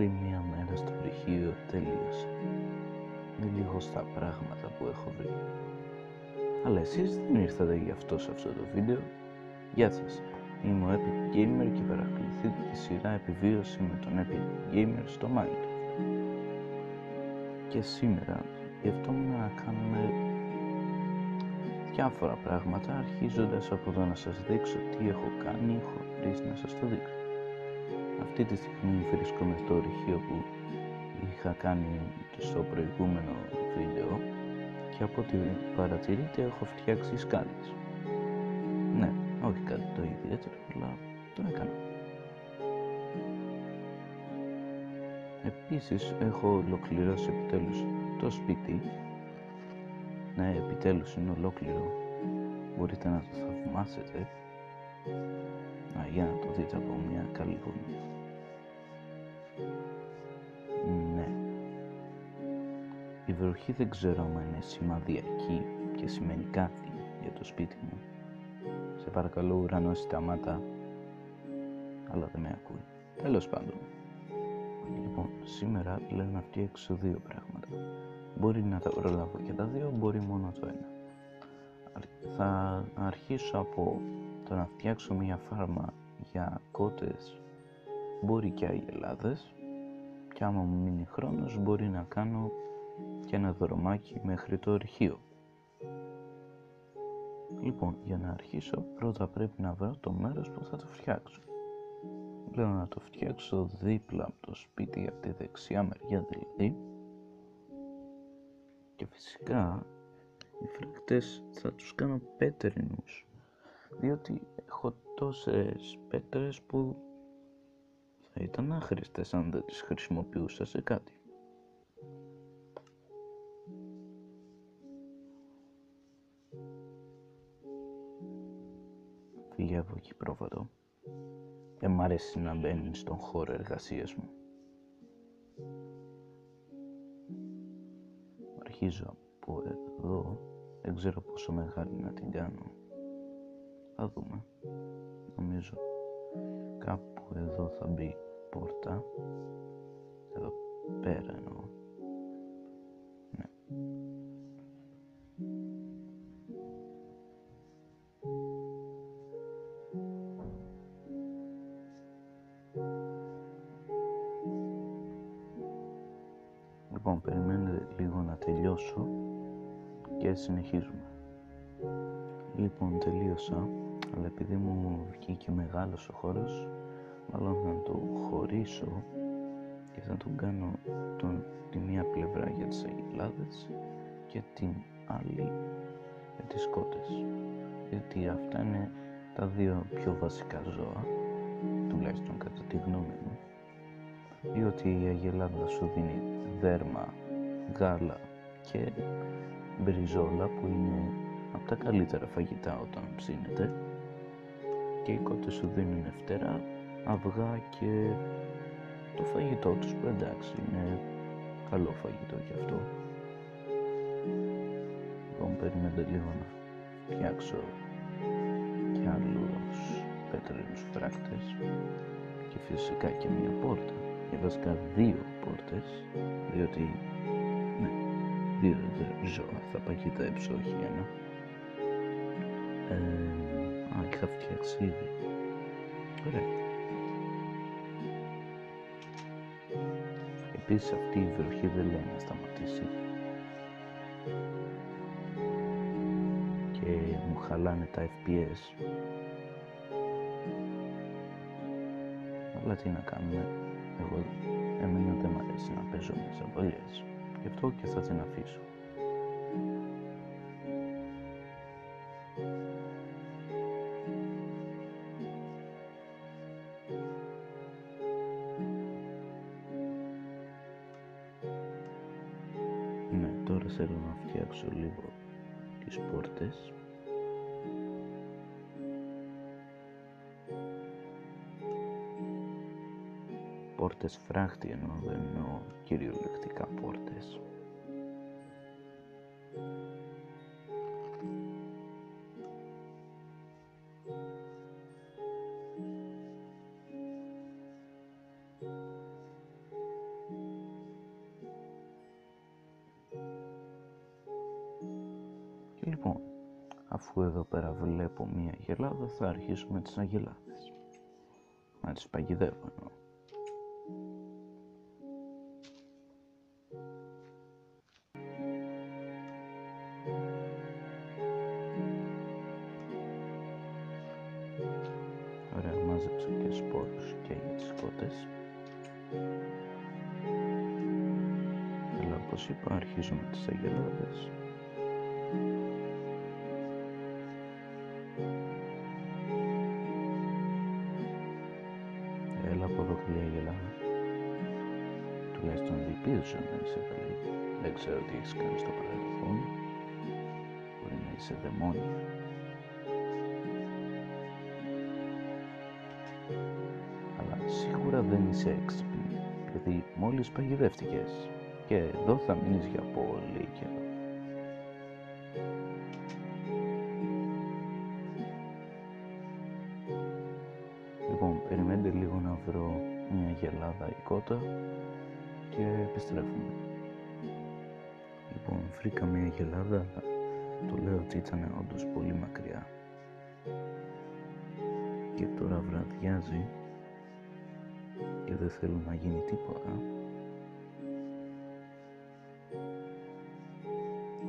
Άλλη μία μέρα στο πτυχίο τελείωσε. Με λίγος στα πράγματα που έχω βρει. Αλλά εσείς δεν ήρθατε γι' αυτό σε αυτό το βίντεο. Γεια σας. Είμαι ο Epic Gamer και παρακολουθείτε τη σειρά επιβίωση με τον Epic Gamer στο Minecraft. Και σήμερα σκεφτόμουν να κάνουμε διάφορα πράγματα αρχίζοντας από το να σας δείξω τι έχω κάνει χωρίς να σας το δείξω. Αυτή τη στιγμή βρίσκομαι στο ορυχείο που είχα κάνει στο προηγούμενο βίντεο και από ό,τι παρατηρείτε έχω φτιάξει σκάλες. Ναι, όχι κάτι το ιδιαίτερο, αλλά το έκανα. Επίσης έχω ολοκληρώσει επιτέλους το σπίτι. Ναι, επιτέλους είναι ολόκληρο. Μπορείτε να το θαυμάσετε. Α, για να το δείτε από μια καλή γωνία. Ναι. Η βροχή δεν ξέρω αν είναι σημαδιακή και σημαίνει κάτι για το σπίτι μου. Σε παρακαλώ ουρανό σταμάτα. Αλλά δεν με ακούει. Τέλος πάντων. Λοιπόν, σήμερα λέω να φτιάξω δύο πράγματα. Μπορεί να τα προλάβω και τα δύο, μπορεί μόνο το ένα. Θα αρχίσω από το να φτιάξω μια φάρμα για κότες, μπορεί και αγελάδες και άμα μου μείνει χρόνος μπορεί να κάνω και ένα δρομάκι μέχρι το αρχείο. Λοιπόν, για να αρχίσω πρώτα πρέπει να βρω το μέρος που θα το φτιάξω. Λέω να το φτιάξω δίπλα από το σπίτι από τη δεξιά μεριά δηλαδή και φυσικά οι φρακτές θα τους κάνω πέτρινους διότι έχω τόσες πέτρες που θα ήταν άχρηστες αν δεν τις χρησιμοποιούσα σε κάτι. Φύγε από εκεί πρόβατο. Δεν μ' αρέσει να μπαίνει στον χώρο εργασίας μου. Αρχίζω από εδώ. Δεν ξέρω πόσο μεγάλη να την κάνω. Θα δούμε. Νομίζω κάπου εδώ θα μπει πόρτα. Εδώ πέρα εννοώ. Ναι. Λοιπόν, περιμένετε λίγο να τελειώσω και συνεχίζουμε. Λοιπόν, τελείωσα, αλλά επειδή μου βγήκε μεγάλος ο χώρος, μάλλον θα το χωρίσω και θα τον κάνω τον, τη μία πλευρά για τις αγελάδες και την άλλη για τις κότες. Γιατί αυτά είναι τα δύο πιο βασικά ζώα, τουλάχιστον κατά τη γνώμη μου, διότι η αγελάδα σου δίνει δέρμα, γάλα και μπριζόλα που είναι από τα καλύτερα φαγητά όταν ψήνεται και οι κότες σου δίνουν φτερά, αυγά και το φαγητό τους που εντάξει είναι καλό φαγητό και αυτό. Λοιπόν περιμένετε λίγο να φτιάξω και άλλους πέτρινους φράκτες και φυσικά και μία πόρτα και βασικά δύο πόρτες διότι ναι, δύο ζώα θα παγιδέψω όχι ένα ε, α, είχα φτιάξει ήδη ωραία επίσης αυτή η βροχή δεν λέει να σταματήσει και μου χαλάνε τα FPS αλλά τι να κάνουμε εγώ εμένα δεν μ' αρέσει να παίζω με τις Γι' αυτό και θα την αφήσω. Φτιάξω λίγο τις πόρτες πόρτες φράχτη ενώ δεν εννοώ κυριολεκτικά πόρτες. Λοιπόν, αφού εδώ πέρα βλέπω μία γελάδα, θα αρχίσουμε τις αγελάδες. Να τις παγιδεύω εννοώ. Ωραία, μάζεψα και σπόρους και για τις κότες. Αλλά όπως είπα, αρχίζουμε τις αγελάδες. Έλα από εδώ καλή αγελάδα. Τουλάχιστον ελπίζω να είσαι καλή. Δεν ξέρω τι έχεις κάνει στο παρελθόν. Μπορεί να είσαι δαιμόνια. Αλλά σίγουρα δεν είσαι έξυπνη, γιατί μόλις παγιδεύτηκες και εδώ θα μείνεις για πολύ καιρό. Βρω μια γελάδα ή κότα και επιστρέφουμε. Λοιπόν, βρήκα μια γελάδα, αλλά το λέω ότι ήταν όντως πολύ μακριά. Και τώρα βραδιάζει και δεν θέλω να γίνει τίποτα.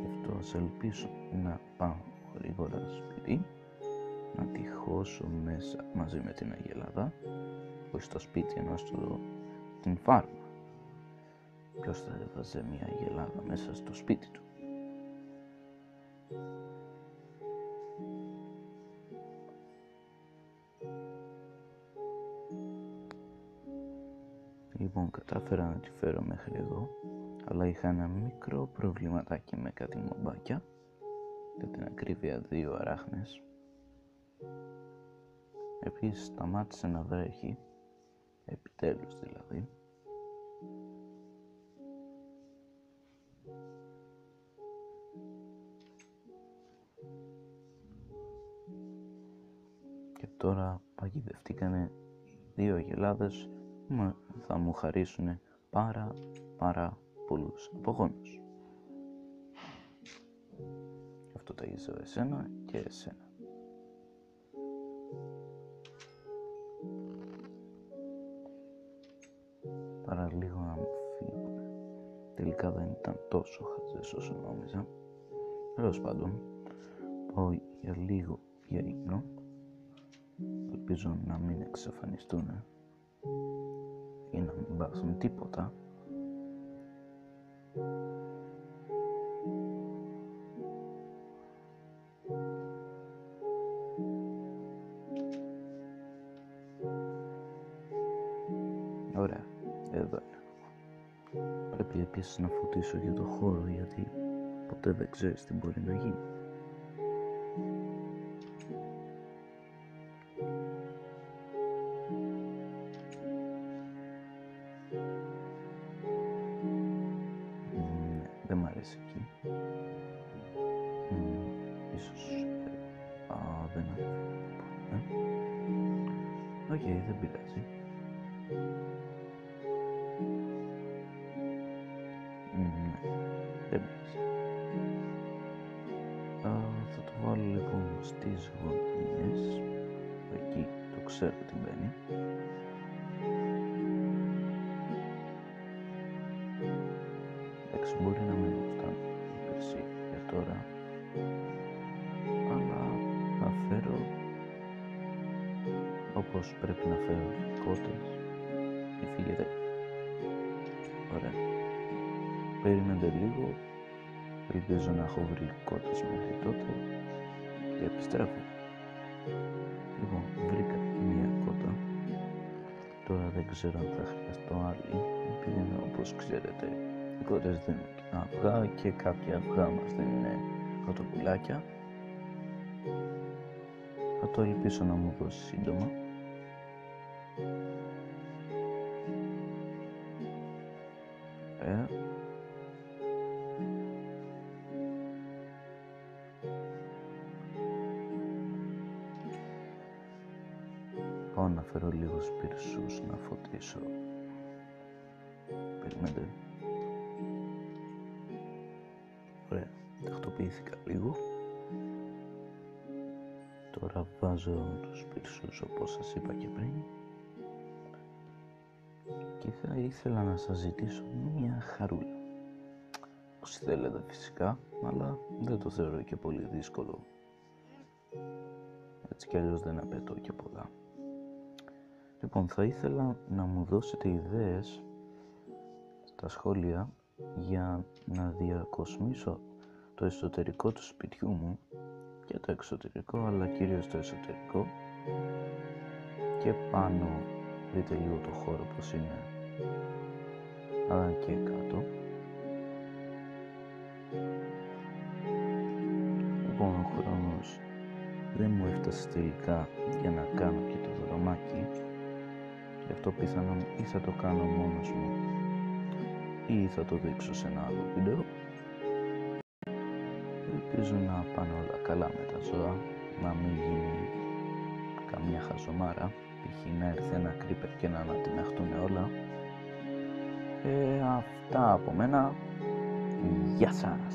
Γι' αυτό ας ελπίσω να πάω γρήγορα σπίτι, να τη χώσω μέσα μαζί με την αγελάδα, όχι στο σπίτι ενώ στο, την φάρμα. Ποιος θα έβαζε μια αγελάδα μέσα στο σπίτι του. Λοιπόν, κατάφερα να τη φέρω μέχρι εδώ, αλλά είχα ένα μικρό προβληματάκι με κάτι μομπάκια, για την ακρίβεια δύο αράχνες. Επίσης σταμάτησε να βρέχει, επιτέλους δηλαδή. Και τώρα παγιδευτήκανε δύο αγελάδες που θα μου χαρίσουν πάρα πάρα πολλούς απογόνους. Αυτό ταγίζω εσένα και εσένα. Παρά λίγο να μου φύγουν. Τελικά δεν ήταν τόσο χαζές όσο νόμιζα. Τέλος πάντων, πάω για λίγο για ύπνο. Ελπίζω να μην εξαφανιστούν ή να μην πάθουν τίποτα. Επίσης να φωτίσω για το χώρο γιατί ποτέ δεν ξέρεις τι μπορεί να γίνει. Ναι, δεν μ' αρέσει εκεί. Μμμ, ίσως... ε, Α, δεν ανέβει. Ε. Οκ, δεν πειράζει. Θα το βάλω λοιπόν στις γωνίες. Εκεί το ξέρω τι μπαίνει. Εντάξει, μπορεί να μην μου φτάνει η πέρσι για τώρα. Αλλά θα φέρω όπως πρέπει να φέρω οι κότες. Μη φύγετε. Ωραία. Περιμένετε λίγο. Ελπίζω να έχω βρει κότες μέχρι τότε και επιστρέφω. Λοιπόν, βρήκα μία κότα. Τώρα δεν ξέρω αν θα χρειαστώ άλλη, επειδή όπως ξέρετε οι κότες δίνουν και αυγά και κάποια αυγά μας δίνουν κοτοπουλάκια. Θα το ελπίσω να μου δώσει σύντομα. Πάω να φέρω λίγο πυρσούς να φωτίσω. Περιμένετε. Ωραία, τακτοποιήθηκα λίγο. Τώρα βάζω τους πυρσούς όπως σας είπα και πριν και θα ήθελα να σας ζητήσω μια χαρούλα. Όσοι θέλετε φυσικά, αλλά δεν το θεωρώ και πολύ δύσκολο. Έτσι κι αλλιώς δεν απαιτώ και πολλά. Λοιπόν, θα ήθελα να μου δώσετε ιδέες στα σχόλια για να διακοσμήσω το εσωτερικό του σπιτιού μου και το εξωτερικό, αλλά κυρίως το εσωτερικό. Και πάνω δείτε λίγο το χώρο πως είναι αλλά και κάτω. Λοιπόν ο χρόνος δεν μου έφτασε τελικά για να κάνω και το δρομάκι γι' αυτό πιθανόν ή θα το κάνω μόνος μου ή θα το δείξω σε ένα άλλο βίντεο ελπίζω να πάνε όλα καλά με τα ζώα να μην γίνει καμιά χαζομάρα π.χ. να έρθει ένα κρύπερ και να ανατιναχτούν όλα ε, αυτά από μένα. Γεια σας!